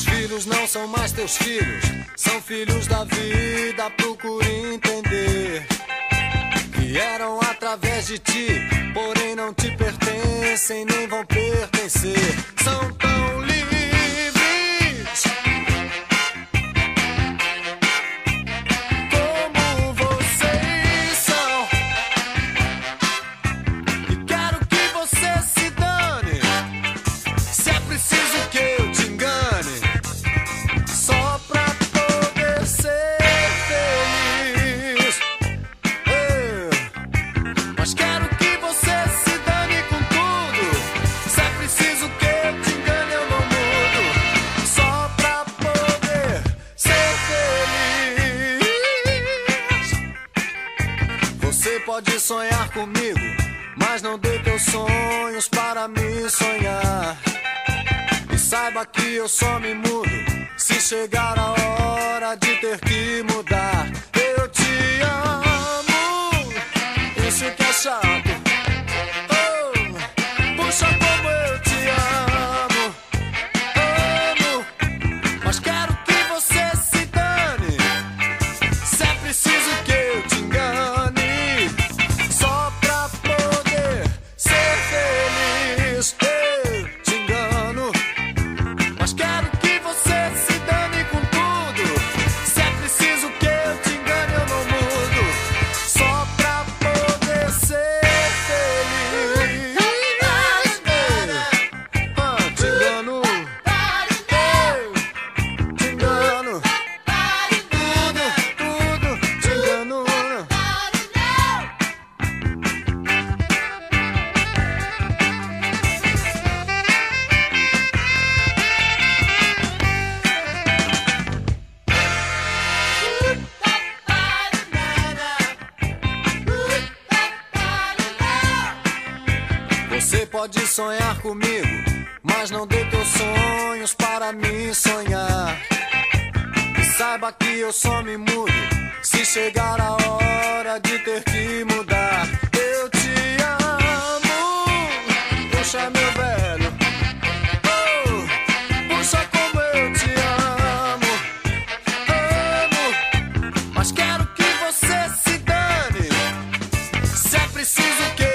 Meus filhos não são mais teus filhos, são filhos da vida. Procure entender. Vieram através de ti, porém não te pertencem, nem vão pertencer. pode sonhar comigo, mas não dê teus sonhos para me sonhar. E saiba que eu só me mudo se chegar a hora de ter que mudar. Eu te amo, isso que é chato. Você pode sonhar comigo, mas não dê teus sonhos para mim sonhar. E saiba que eu só me mudo se chegar a hora de ter que mudar. Eu te amo, puxa meu velho. Oh, puxa como eu te amo, amo. Mas quero que você se dane. Se é preciso que